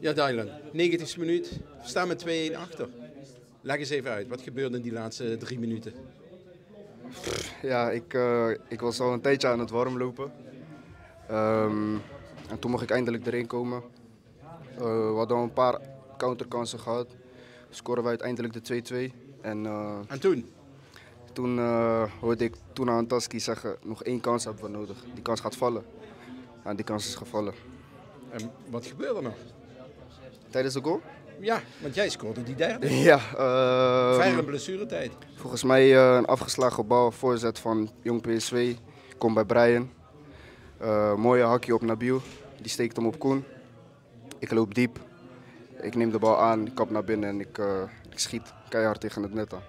Ja, Dylan. 90 minuut. We staan met 2-1 achter. Leg eens even uit. Wat gebeurde in die laatste drie minuten? Ja, ik, uh, ik was al een tijdje aan het warmlopen. Um, en toen mocht ik eindelijk erin komen. Uh, we hadden al een paar counterkansen gehad. Scoren we uiteindelijk de 2-2. En, uh, en toen? Toen hoorde ik toen aan Taski zeggen, nog één kans hebben we nodig. Die kans gaat vallen. En die kans is gevallen. En wat gebeurde er nog? Tijdens de goal? Ja, want jij scoorde die derde. Ja. Uh, Vijf blessuretijd. Volgens mij uh, een afgeslagen bal, voorzet van Jong PSV. Kom bij Brian. Uh, mooie hakje op Nabil. Die steekt hem op Koen. Ik loop diep. Ik neem de bal aan, ik kap naar binnen en ik, uh, ik schiet keihard tegen het net aan.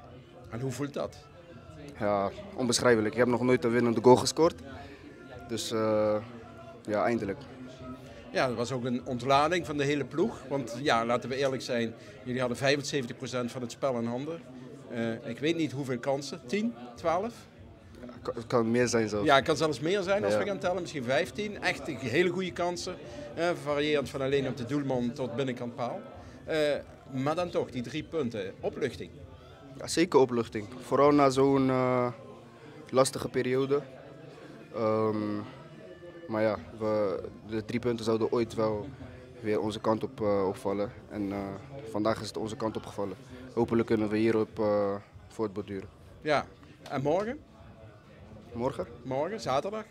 En hoe voelt dat? Ja, onbeschrijfelijk. Ik heb nog nooit een winnende goal gescoord. Dus ja, eindelijk. Ja, dat was ook een ontlading van de hele ploeg. Want ja, laten we eerlijk zijn, jullie hadden 75% van het spel in handen. Uh, ik weet niet hoeveel kansen, 10, 12? Ja, het kan meer zijn zo. Ja, het kan zelfs meer zijn als ja. we gaan tellen, misschien 15. Echt hele goede kansen, uh, variërend van alleen op de doelman tot binnenkant paal. Uh, maar dan toch, die drie punten, opluchting. Ja, zeker opluchting. Vooral na zo'n lastige periode. Um, maar ja, we, de drie punten zouden ooit wel weer onze kant op uh, opvallen. En uh, vandaag is het onze kant opgevallen. Hopelijk kunnen we hierop uh, voortborduren. Ja, en morgen? Morgen? Morgen, zaterdag?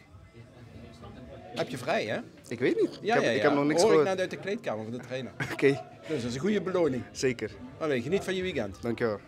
Heb je vrij, hè? Ik weet niet. Ja, ik, heb, ja, ja. ik heb nog niks Hoor gehoord. ik net uit de kleedkamer van de trainer. Oké. Okay. Dus dat is een goede beloning. Zeker. Allee, geniet van je weekend. Dankjewel.